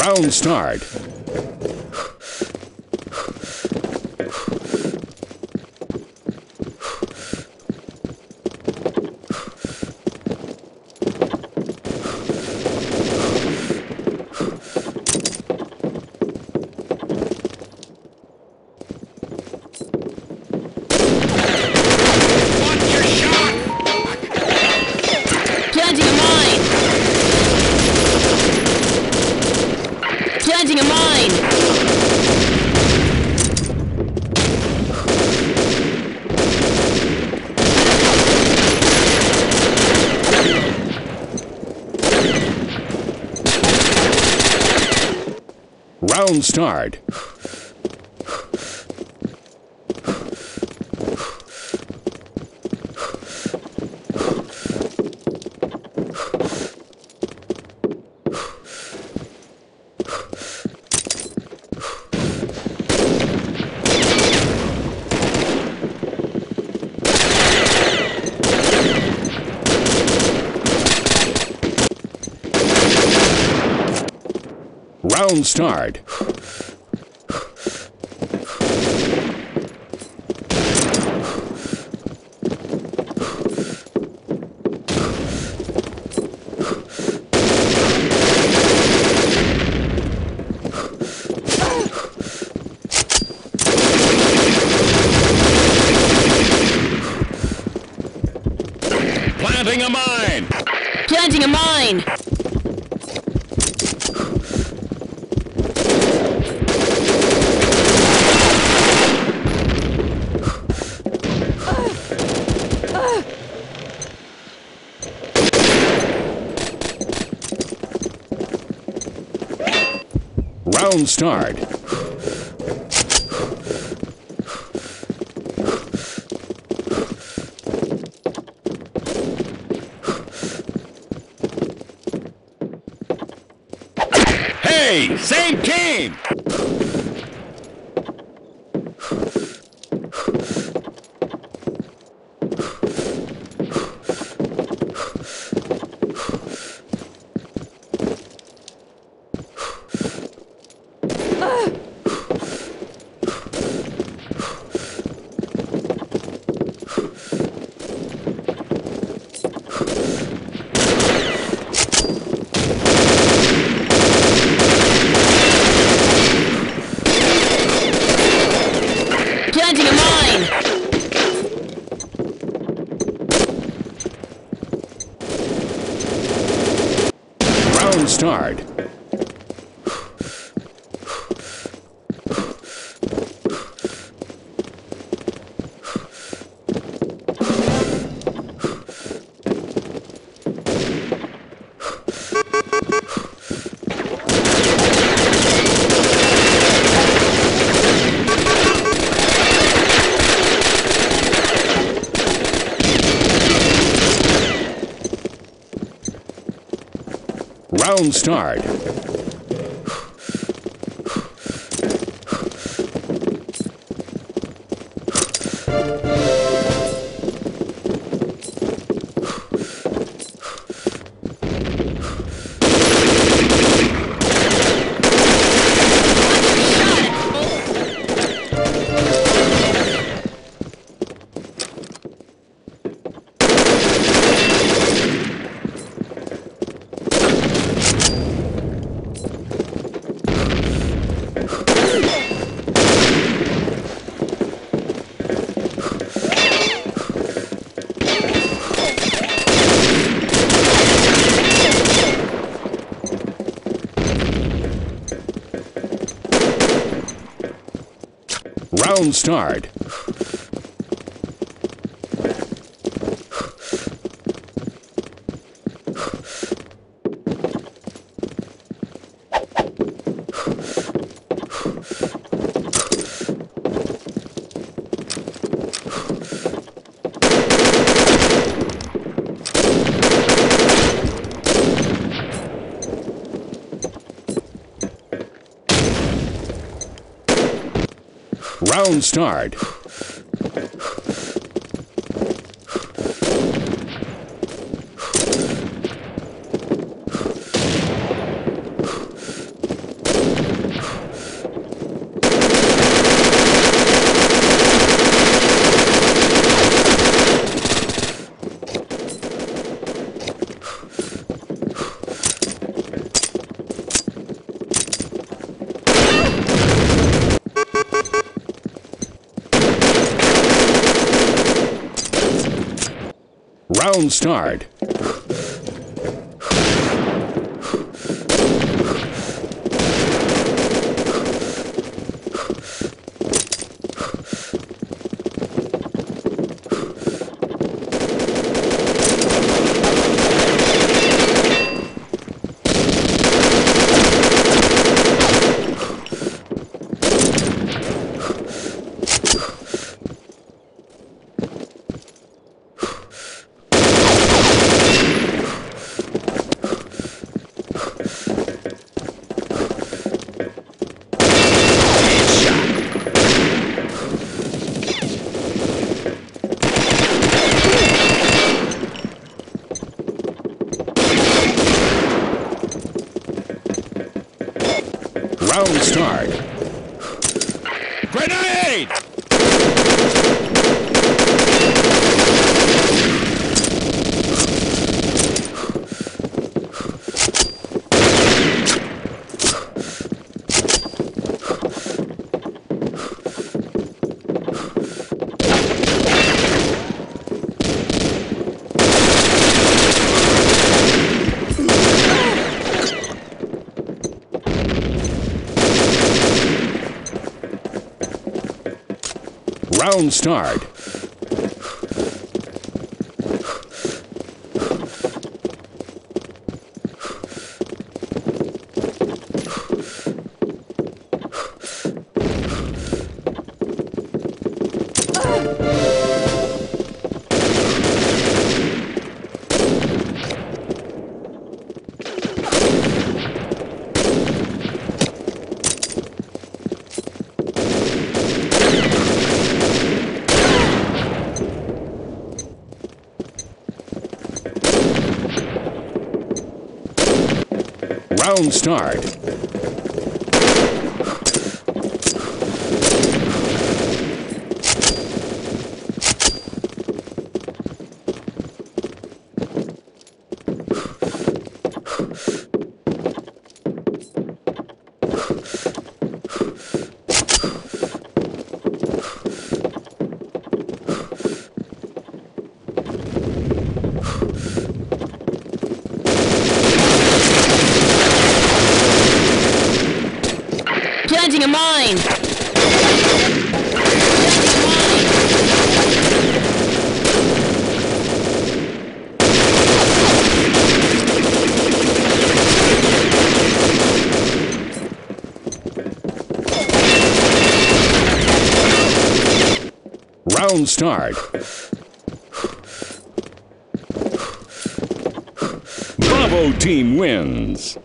Round start. Watch your shot! Planting a mine! Planting a mine! Round start. Round start. Planting a mine! Planting a mine! Round start. Hey, same team! Round start. Round start. Round start. Round start. Round start. Round start. Grenade! Round start. Round start. Planting a mine! Round start. Bravo team wins.